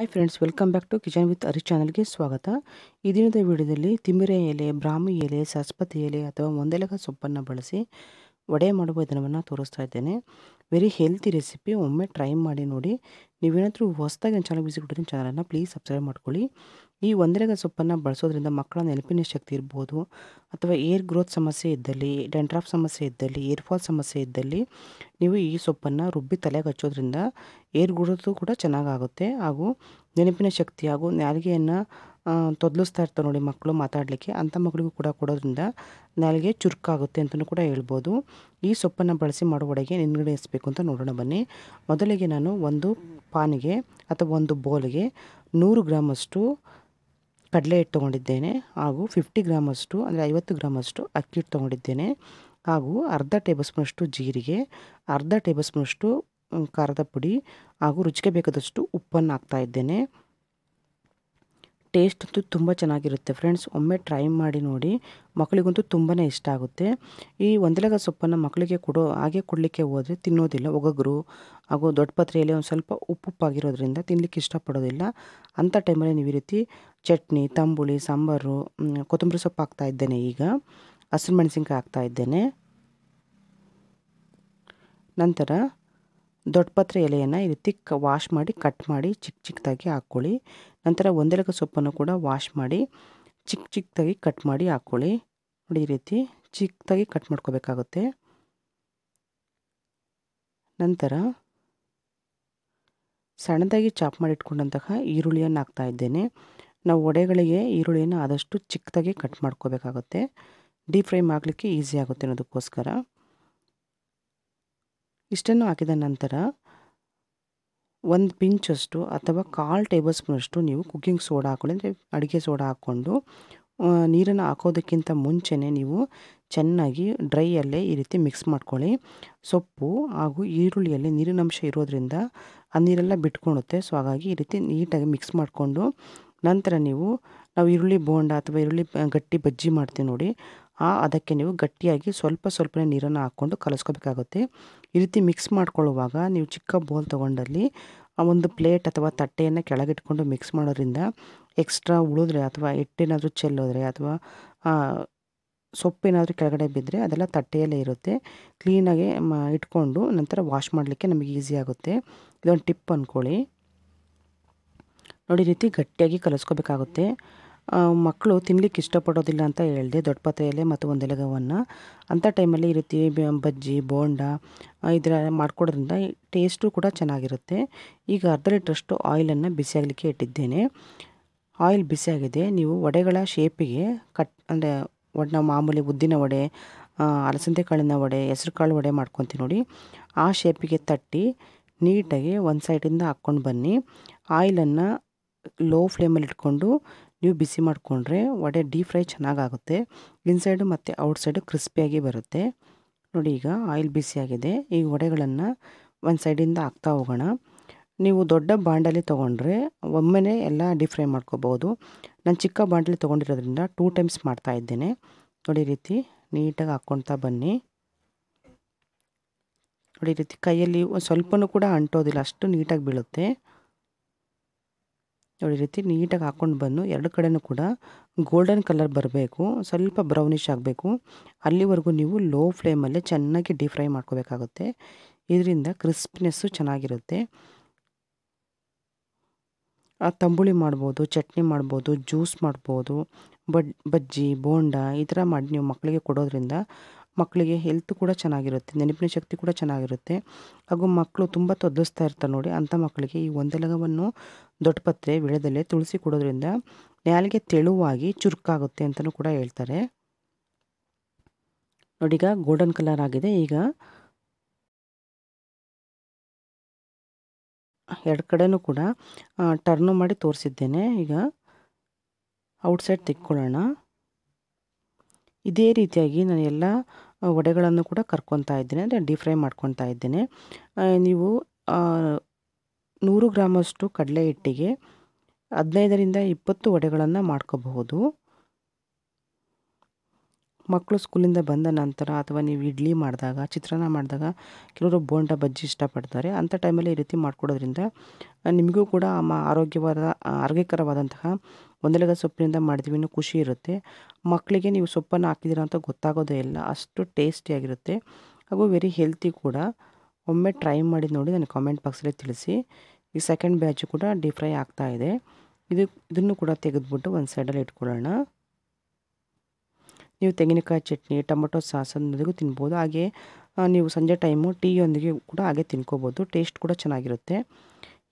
Hi friends welcome back to kitchen with Ari ಚಾನಲ್ಗೆ ಸ್ವಾಗತ. ಈ ದಿನದ ವಿಡಿಯೋದಲ್ಲಿ ತಿಮಿರೆ ಎಲೆ, ಬ್ರಾಹ್ಮಿ ಎಲೆ ಸಸ್ಪತಿ ಎಲೆ ಅಥವಾ ಒಂದೆಲಗ ಸೊಪ್ಪನ್ನು ಬಳಸಿ ವಡೆ ಮಾಡುವ ವಿಧಾನವನ್ನು ತೋರಿಸ್ತಾ ಇದ್ದೇನೆ. ವೆರಿ ಹೆಲ್ತಿ ರೆಸಿಪಿ ಒಮ್ಮೆ ಟ್ರೈ ಮಾಡಿ ನೋಡಿ. ನೀವೇನಾದರೂ ಹೊಸದಾಗಿ ನನ್ನ ಚಾನಲ್ ವಿಸಿಟ್ ಕೊಟ್ಟಿದ್ದೀನಿ ಚಾನಲನ್ನು ಪ್ಲೀಸ್ ಸಬ್ಸ್ಕ್ರೈಬ್ ಮಾಡ್ಕೊಳ್ಳಿ. ಈ ಒಂದೆರಗ ಸೊಪ್ಪನ್ನು ಬಳಸೋದ್ರಿಂದ ಮಕ್ಕಳ ನೆನಪಿನ ಶಕ್ತಿ ಇರ್ಬೋದು, ಅಥವಾ ಏರ್ ಗ್ರೋತ್ ಸಮಸ್ಯೆ ಇದ್ದಲ್ಲಿ, ಡೆಂಡ್ರಾಫ್ ಸಮಸ್ಯೆ ಇದ್ದಲ್ಲಿ, ಏರ್ ಫಾಲ್ ಸಮಸ್ಯೆ ಇದ್ದಲ್ಲಿ ನೀವು ಈ ಸೊಪ್ಪನ್ನು ರುಬ್ಬಿ ತಲೆಗೆ ಹಚ್ಚೋದ್ರಿಂದ ಏರ್ ಗುಡೋದು ಕೂಡ ಚೆನ್ನಾಗಾಗುತ್ತೆ. ಹಾಗೂ ನೆನಪಿನ ಶಕ್ತಿ ಹಾಗೂ ನಾಲಿಗೆಯನ್ನು ತೊದಲಿಸ್ತಾ ಇರ್ತಾರೆ ನೋಡಿ ಮಕ್ಕಳು ಮಾತಾಡಲಿಕ್ಕೆ. ಅಂಥ ಮಕ್ಕಳಿಗೂ ಕೂಡ ಕೊಡೋದ್ರಿಂದ ನಾಲಿಗೆ ಚುರುಕಾಗುತ್ತೆ ಅಂತಲೂ ಕೂಡ ಹೇಳ್ಬೋದು. ಈ ಸೊಪ್ಪನ್ನು ಬಳಸಿ ಮಾಡೋ ಒಡೆಗೆ ನಿರ್ಗಣಿಸಬೇಕು ಅಂತ ನೋಡೋಣ ಬನ್ನಿ. ಮೊದಲಿಗೆ ನಾನು ಒಂದು ಪಾನಿಗೆ ಅಥವಾ ಒಂದು ಬೌಲ್ಗೆ ನೂರು ಗ್ರಾಮಷ್ಟು ಕಡಲೆ ಹಿಟ್ಟು ತೊಗೊಂಡಿದ್ದೇನೆ ಹಾಗೂ ಫಿಫ್ಟಿ ಗ್ರಾಮಷ್ಟು, ಅಂದರೆ ಐವತ್ತು ಗ್ರಾಮಷ್ಟು ಅಕ್ಕಿ ಹಿಟ್ಟು ತೊಗೊಂಡಿದ್ದೇನೆ ಹಾಗೂ ಅರ್ಧ ಟೇಬಲ್ ಸ್ಪೂನಷ್ಟು ಜೀರಿಗೆ, ಅರ್ಧ ಟೇಬಲ್ ಸ್ಪೂನಷ್ಟು ಖಾರದ ಪುಡಿ ಹಾಗೂ ರುಚಿಗೆ ಬೇಕಾದಷ್ಟು ಉಪ್ಪನ್ನು ಹಾಕ್ತಾ ಇದ್ದೇನೆ. ಟೇಸ್ಟ್ ಅಂತೂ ತುಂಬ ಚೆನ್ನಾಗಿರುತ್ತೆ ಫ್ರೆಂಡ್ಸ್. ಒಮ್ಮೆ ಟ್ರೈ ಮಾಡಿ ನೋಡಿ ಮಕ್ಕಳಿಗಂತೂ ತುಂಬಾ ಇಷ್ಟ ಆಗುತ್ತೆ. ಈ ಒಂದೆಲಗ ಸೊಪ್ಪನ್ನು ಮಕ್ಕಳಿಗೆ ಕೊಡೋ ಹಾಗೆ ಕೊಡಲಿಕ್ಕೆ ಹೋದರೆ ತಿನ್ನೋದಿಲ್ಲ. ಒಗಗರು ಹಾಗೂ ದೊಡ್ಡ ಪತ್ರೆಯಲ್ಲಿ ಒಂದು ಸ್ವಲ್ಪ ಉಪ್ಪುಪ್ಪಾಗಿರೋದ್ರಿಂದ ತಿನ್ನಲಿಕ್ಕೆ ಇಷ್ಟಪಡೋದಿಲ್ಲ. ಅಂಥ ಟೈಮಲ್ಲಿ ನೀವು ಈ ರೀತಿ ಚಟ್ನಿ, ತಂಬುಳಿ, ಸಾಂಬಾರು ಕೊತ್ತಂಬರಿ ಸೊಪ್ಪು ಹಾಕ್ತಾ ಇದ್ದೇನೆ ಈಗ. ಹಸಿರು ಮೆಣಸಿನ್ಕಾಯಿ ಹಾಕ್ತಾ ಇದ್ದೇನೆ. ನಂತರ ದೊಡ್ಡಪತ್ರೆ ಎಲೆಯನ್ನು ಈ ರೀತಿ ವಾಶ್ ಮಾಡಿ ಕಟ್ ಮಾಡಿ ಚಿಕ್ಕ ಚಿಕ್ಕದಾಗಿ ಹಾಕ್ಕೊಳ್ಳಿ ನಂತರ ಒಂದೆಲಗ ಸೊಪ್ಪನ್ನು ಕೂಡ ವಾಶ್ ಮಾಡಿ ಚಿಕ್ಕ ಚಿಕ್ಕದಾಗಿ ಕಟ್ ಮಾಡಿ ಹಾಕ್ಕೊಳ್ಳಿ ನೋಡಿ ಈ ರೀತಿ ಚಿಕ್ಕದಾಗಿ ಕಟ್ ಮಾಡ್ಕೋಬೇಕಾಗುತ್ತೆ. ನಂತರ ಸಣ್ಣದಾಗಿ ಚಾಪ್ ಮಾಡಿ ಇಟ್ಕೊಂಡಂತಹ ಈರುಳ್ಳಿಯನ್ನು ಹಾಕ್ತಾ ಇದ್ದೇನೆ. ನಾವು ಒಡೆಗಳಿಗೆ ಈರುಳ್ಳಿಯನ್ನು ಆದಷ್ಟು ಚಿಕ್ಕದಾಗಿ ಕಟ್ ಮಾಡ್ಕೋಬೇಕಾಗುತ್ತೆ. ಡೀಪ್ ಫ್ರೈ ಮಾಡಲಿಕ್ಕೆ ಈಸಿ ಆಗುತ್ತೆ ಅನ್ನೋದಕ್ಕೋಸ್ಕರ. ಇಷ್ಟನ್ನು ಹಾಕಿದ ನಂತರ ಒಂದು ಪಿಂಚಷ್ಟು ಅಥವಾ ಕಾಲು ಟೇಬಲ್ ಸ್ಪೂನಷ್ಟು ನೀವು ಕುಕ್ಕಿಂಗ್ ಸೋಡಾ ಹಾಕೊಳ್ಳಿ, ಅಂದರೆ ಅಡುಗೆ ಸೋಡಾ ಹಾಕ್ಕೊಂಡು ನೀರನ್ನು ಹಾಕೋದಕ್ಕಿಂತ ಮುಂಚೆನೇ ನೀವು ಚೆನ್ನಾಗಿ ಡ್ರೈಯಲ್ಲೇ ಈ ರೀತಿ ಮಿಕ್ಸ್ ಮಾಡ್ಕೊಳ್ಳಿ. ಸೊಪ್ಪು ಹಾಗೂ ಈರುಳ್ಳಿಯಲ್ಲಿ ನೀರಿನಂಶ ಇರೋದ್ರಿಂದ ಆ ನೀರೆಲ್ಲ ಬಿಟ್ಕೊಳುತ್ತೆ. ಸೊ, ಹಾಗಾಗಿ ಈ ರೀತಿ ನೀಟಾಗಿ ಮಿಕ್ಸ್ ಮಾಡಿಕೊಂಡು ನಂತರ ನೀವು, ನಾವು ಈರುಳ್ಳಿ ಬೋಂಡ ಅಥವಾ ಈರುಳ್ಳಿ ಗಟ್ಟಿ ಬಜ್ಜಿ ಮಾಡ್ತೀವಿ ನೋಡಿ, ಆ, ಅದಕ್ಕೆ ನೀವು ಗಟ್ಟಿಯಾಗಿ ಸ್ವಲ್ಪ ಸ್ವಲ್ಪನೇ ನೀರನ್ನು ಹಾಕ್ಕೊಂಡು ಕಲಿಸ್ಕೋಬೇಕಾಗುತ್ತೆ. ಈ ರೀತಿ ಮಿಕ್ಸ್ ಮಾಡ್ಕೊಳ್ಳುವಾಗ ನೀವು ಚಿಕ್ಕ ಬೌಲ್ ತೊಗೊಂಡಲ್ಲಿ ಒಂದು ಪ್ಲೇಟ್ ಅಥವಾ ತಟ್ಟೆಯನ್ನು ಕೆಳಗಿಟ್ಕೊಂಡು ಮಿಕ್ಸ್ ಮಾಡೋದ್ರಿಂದ ಎಕ್ಸ್ಟ್ರಾ ಉಳಿದ್ರೆ ಅಥವಾ ಹಿಟ್ಟೇನಾದರೂ ಚೆಲ್ಲೋದ್ರೆ ಅಥವಾ ಸೊಪ್ಪೇನಾದರೂ ಕೆಳಗಡೆ ಬಿದ್ದರೆ ಅದೆಲ್ಲ ತಟ್ಟೆಯಲ್ಲೇ ಇರುತ್ತೆ. ಕ್ಲೀನಾಗಿ ಇಟ್ಕೊಂಡು ನಂತರ ವಾಶ್ ಮಾಡಲಿಕ್ಕೆ ನಮಗೆ ಈಸಿ ಆಗುತ್ತೆ. ಇದೊಂದು ಟಿಪ್ ಅಂದ್ಕೊಳ್ಳಿ ನೋಡಿ ರೀತಿ ಗಟ್ಟಿಯಾಗಿ ಕಲಿಸ್ಕೋಬೇಕಾಗುತ್ತೆ. ಮಕ್ಕಳು ತಿನ್ಲಿಕ್ಕೆ ಇಷ್ಟಪಡೋದಿಲ್ಲ ಅಂತ ಹೇಳಿದೆ. ದೊಡ್ಡ ಪಾತ್ರೆಯಲ್ಲೇ ಮತ್ತು ಒಂದೆಲಗವನ್ನು ಅಂಥ ಟೈಮಲ್ಲಿ ಈ ರೀತಿ ಬಜ್ಜಿ, ಬೋಂಡ ಇದರ ಮಾಡ್ಕೊಡೋದ್ರಿಂದ ಟೇಸ್ಟು ಕೂಡ ಚೆನ್ನಾಗಿರುತ್ತೆ. ಈಗ ಅರ್ಧ ಲೀಟ್ರಷ್ಟು ಆಯಿಲನ್ನು ಬಿಸಿಯಾಗಲಿಕ್ಕೆ ಇಟ್ಟಿದ್ದೇನೆ. ಆಯಿಲ್ ಬಿಸಿಯಾಗಿದೆ ನೀವು ವಡೆಗಳ ಶೇಪಿಗೆ ಕಟ್, ಅಂದರೆ ಒಡ್ನ ಮಾಮೂಲಿ ಉದ್ದಿನ ವಡೆ ಅಲಸಂದೆ ಕಾಳಿನ ವಡೆ ಹೆಸ್ರು ಕಾಳು ವಡೆ ಮಾಡ್ಕೊತೀವಿ ನೋಡಿ. ಆ ಶೇಪಿಗೆ ತಟ್ಟಿ ನೀಟಾಗಿ ಒಂದು ಸೈಡಿಂದ ಹಾಕ್ಕೊಂಡು ಬನ್ನಿ. ಆಯಿಲನ್ನು ಲೋ ಫ್ಲೇಮಲ್ಲಿ ಇಟ್ಕೊಂಡು ನೀವು ಬಿಸಿ ಮಾಡಿಕೊಂಡ್ರೆ ವಡೆ ಡೀಪ್ ಫ್ರೈ ಚೆನ್ನಾಗಾಗುತ್ತೆ. ಇನ್ಸೈಡು ಮತ್ತು ಔಟ್ಸೈಡು ಕ್ರಿಸ್ಪಿಯಾಗಿ ಬರುತ್ತೆ. ನೋಡಿ ಈಗ ಆಯಿಲ್ ಬಿಸಿಯಾಗಿದೆ ಈ ವಡೆಗಳನ್ನು ಒಂದು ಸೈಡಿಂದ ಹಾಕ್ತಾ ಹೋಗೋಣ. ನೀವು ದೊಡ್ಡ ಬಾಂಡಲಿ ತೊಗೊಂಡ್ರೆ ಒಮ್ಮೆನೇ ಎಲ್ಲ ಡೀಪ್ ಫ್ರೈ ಮಾಡ್ಕೋಬೋದು. ನಾನು ಚಿಕ್ಕ ಬಾಂಡಲಿ ತೊಗೊಂಡಿರೋದ್ರಿಂದ ಟೂ ಟೈಮ್ಸ್ ಮಾಡ್ತಾ ಇದ್ದೇನೆ. ನೋಡಿ ರೀತಿ ನೀಟಾಗಿ ಹಾಕ್ಕೊಳ್ತಾ ಬನ್ನಿ. ನೋಡಿ ರೀತಿ ಕೈಯಲ್ಲಿ ಒಂದು ಸ್ವಲ್ಪನೂ ಕೂಡ ಅಂಟೋದಿಲ್ಲ. ಅಷ್ಟು ನೀಟಾಗಿ ಬೀಳುತ್ತೆ. ನೋಡಿ ರೀತಿ ನೀಟಾಗಿ ಹಾಕ್ಕೊಂಡು ಬಂದು ಎರಡು ಕಡೆನೂ ಕೂಡ ಗೋಲ್ಡನ್ ಕಲರ್ ಬರಬೇಕು, ಸ್ವಲ್ಪ ಬ್ರೌನಿಷ್ ಆಗಬೇಕು. ಅಲ್ಲಿವರೆಗೂ ನೀವು ಲೋ ಫ್ಲೇಮಲ್ಲೇ ಚೆನ್ನಾಗಿ ಡೀಪ್ ಫ್ರೈ ಮಾಡ್ಕೋಬೇಕಾಗುತ್ತೆ. ಇದರಿಂದ ಕ್ರಿಸ್ಪಿನೆಸ್ಸು ಚೆನ್ನಾಗಿರುತ್ತೆ. ಆ ತಂಬುಳಿ ಮಾಡ್ಬೋದು, ಚಟ್ನಿ ಮಾಡ್ಬೋದು ಜ್ಯೂಸ್ ಮಾಡ್ಬೋದು ಬಜ್ಜಿ, ಬೋಂಡ ಈ ಥರ ಮಾಡಿ ನೀವು ಮಕ್ಕಳಿಗೆ ಕೊಡೋದ್ರಿಂದ ಮಕ್ಕಳಿಗೆ ಹೆಲ್ತ್ ಕೂಡ ಚೆನ್ನಾಗಿರುತ್ತೆ, ನೆನಪಿನ ಶಕ್ತಿ ಕೂಡ ಚೆನ್ನಾಗಿರುತ್ತೆ. ಹಾಗೂ ಮಕ್ಕಳು ತುಂಬ ತೊದಲಿಸ್ತಾ ಇರ್ತಾರೆ ನೋಡಿ, ಅಂಥ ಮಕ್ಕಳಿಗೆ ಈ ಒಂದೆಲಗವನ್ನು ದೊಡ್ಡ ಪತ್ರೆ ವಿಳೆದಲ್ಲೇ ತುಳಸಿ ಕೊಡೋದ್ರಿಂದ ನಾಲಿಗೆ ತೆಳುವಾಗಿ ಚುರುಕಾಗುತ್ತೆ ಅಂತಲೂ ಕೂಡ ಹೇಳ್ತಾರೆ. ನೋಡಿ ಈಗ ಗೋಲ್ಡನ್ ಕಲರ್ ಆಗಿದೆ, ಈಗ ಎರಡು ಕಡೆನೂ ಕೂಡ ಟರ್ನು ಮಾಡಿ ತೋರಿಸಿದ್ದೇನೆ. ಈಗ ಔಟ್ಸೈಡ್ ತೆಕ್ಕೊಳ್ಳೋಣ. ಇದೇ ರೀತಿಯಾಗಿ ನಾನು ಎಲ್ಲ ವಡೆಗಳನ್ನು ಕೂಡ ಕರ್ಕೊತಾ ಇದ್ದೇನೆ, ಅಂದರೆ ಡೀಪ್ ಫ್ರೈ ಮಾಡ್ಕೊತಾ ಇದ್ದೇನೆ. ನೀವು ನೂರು ಗ್ರಾಮಷ್ಟು ಕಡಲೆ ಹಿಟ್ಟಿಗೆ ಹದಿನೈದರಿಂದ ಇಪ್ಪತ್ತು ವಡೆಗಳನ್ನು ಮಾಡ್ಕೋಬಹುದು. ಮಕ್ಕಳು ಸ್ಕೂಲಿಂದ ಬಂದ ನಂತರ ಅಥವಾ ನೀವು ಇಡ್ಲಿ ಮಾಡಿದಾಗ, ಚಿತ್ರಾನ್ನ ಮಾಡಿದಾಗ ಕೆಲವರು ಬೋಂಡ ಬಜ್ಜಿ ಇಷ್ಟಪಡ್ತಾರೆ. ಅಂಥ ಟೈಮಲ್ಲಿ ಈ ರೀತಿ ಮಾಡಿಕೊಡೋದ್ರಿಂದ ನಿಮಗೂ ಕೂಡ ಆರೋಗ್ಯವಾದ ಆರೋಗ್ಯಕರವಾದಂತಹ ಒಂದೆಲಗ ಸೊಪ್ಪಿನಿಂದ ಮಾಡಿದ್ವಿ ಖುಷಿ ಇರುತ್ತೆ. ಮಕ್ಕಳಿಗೆ ನೀವು ಸೊಪ್ಪನ್ನು ಹಾಕಿದ್ದೀರಾ ಅಂತ ಗೊತ್ತಾಗೋದೇ ಇಲ್ಲ, ಅಷ್ಟು ಟೇಸ್ಟಿಯಾಗಿರುತ್ತೆ ಹಾಗೂ ವೆರಿ ಹೆಲ್ತಿ ಕೂಡ. ಒಮ್ಮೆ ಟ್ರೈ ಮಾಡಿ ನೋಡಿ ನನಗೆ ಕಾಮೆಂಟ್ ಬಾಕ್ಸಲ್ಲಿ ತಿಳಿಸಿ. ಈ ಸೆಕೆಂಡ್ ಬ್ಯಾಚು ಕೂಡ ಡೀಪ್ ಫ್ರೈ ಆಗ್ತಾ ಇದೆ. ಇದು, ಇದನ್ನು ಕೂಡ ತೆಗೆದುಬಿಟ್ಟು ಒಂದು ಸೈಡಲ್ಲಿ ಇಟ್ಕೊಳ್ಳೋಣ. ನೀವು ತೆಂಗಿನಕಾಯಿ ಚಟ್ನಿ, ಟೊಮೊಟೊ ಸಾಸ್ ಅನ್ನೋದಕ್ಕೂ ತಿನ್ಬೋದು. ಹಾಗೆ ನೀವು ಸಂಜೆ ಟೈಮು ಟೀಯೊಂದಿಗೆ ಕೂಡ ಹಾಗೆ ತಿನ್ಕೋಬೋದು. ಟೇಸ್ಟ್ ಕೂಡ ಚೆನ್ನಾಗಿರುತ್ತೆ.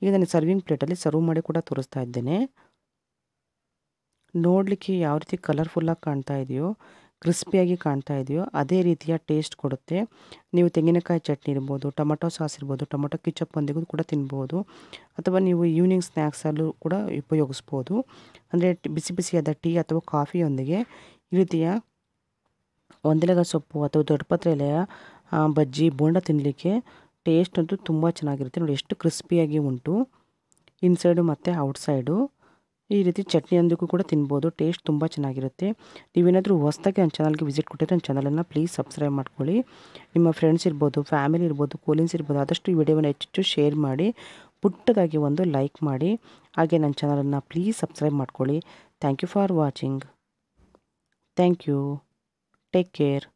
ಈಗ ನಾನು ಸರ್ವಿಂಗ್ ಪ್ಲೇಟಲ್ಲಿ ಸರ್ವ್ ಮಾಡಿ ಕೂಡ ತೋರಿಸ್ತಾ ಇದ್ದೇನೆ. ನೋಡಲಿಕ್ಕೆ ಯಾವ ರೀತಿ ಕಲರ್ಫುಲ್ಲಾಗಿ ಕಾಣ್ತಾ ಇದೆಯೋ ಕ್ರಿಸ್ಪಿಯಾಗಿ ಕಾಣ್ತಾ ಇದೆಯೋ, ಅದೇ ರೀತಿಯ ಟೇಸ್ಟ್ ಕೊಡುತ್ತೆ. ನೀವು ತೆಂಗಿನಕಾಯಿ ಚಟ್ನಿ ಇರ್ಬೋದು, ಟೊಮೊಟೊ ಸಾಸ್ ಇರ್ಬೋದು, ಟೊಮೊಟೊ ಕಿಚಪ್ ಒಂದಿಗೂ ಕೂಡ ತಿನ್ಬೋದು, ಅಥವಾ ನೀವು ಈವ್ನಿಂಗ್ ಸ್ನ್ಯಾಕ್ಸಲ್ಲೂ ಕೂಡ ಉಪಯೋಗಿಸ್ಬೋದು. ಅಂದರೆ ಬಿಸಿ ಬಿಸಿಯಾದ ಟೀ ಅಥವಾ ಕಾಫಿಯೊಂದಿಗೆ ಈ ರೀತಿಯ ಒಂದೆಲಗ ಸೊಪ್ಪು ಅಥವಾ ದೊಡ್ಡಪತ್ರೆ ಎಲೆಯ ಬಜ್ಜಿ, ಬೋಂಡ ತಿನ್ನಲಿಕ್ಕೆ ಟೇಸ್ಟ್ ಅಂತೂ ತುಂಬ ಚೆನ್ನಾಗಿರುತ್ತೆ. ನೋಡಿ, ಎಷ್ಟು ಕ್ರಿಸ್ಪಿಯಾಗಿ ಉಂಟು. ಇನ್ಸೈಡು ಮತ್ತು ಔಟ್ಸೈಡು ಈ ರೀತಿ ಚಟ್ನಿಯೊಂದಿಗೂ ಕೂಡ ತಿನ್ಬೋದು. ಟೇಸ್ಟ್ ತುಂಬ ಚೆನ್ನಾಗಿರುತ್ತೆ. ನೀವೇನಾದರೂ ಹೊಸ್ದಾಗಿ ನನ್ನ ಚಾನಲ್ಗೆ ವಿಸಿಟ್ ಕೊಟ್ಟರೆ ನನ್ನ ಚಾನಲನ್ನು ಪ್ಲೀಸ್ ಸಬ್ಸ್ಕ್ರೈಬ್ ಮಾಡ್ಕೊಳ್ಳಿ. ನಿಮ್ಮ ಫ್ರೆಂಡ್ಸ್ ಇರ್ಬೋದು ಫ್ಯಾಮಿಲಿ ಇರ್ಬೋದು ಕೋಲಿನ್ಸ್ ಇರ್ಬೋದು, ಆದಷ್ಟು ಈ ವಿಡಿಯೋವನ್ನು ಹೆಚ್ಚು ಶೇರ್ ಮಾಡಿ, ಪುಟ್ಟದಾಗಿ ಒಂದು ಲೈಕ್ ಮಾಡಿ. ಹಾಗೆ ನನ್ನ ಚಾನಲನ್ನು ಪ್ಲೀಸ್ ಸಬ್ಸ್ಕ್ರೈಬ್ ಮಾಡ್ಕೊಳ್ಳಿ. Thank you for watching thank you take care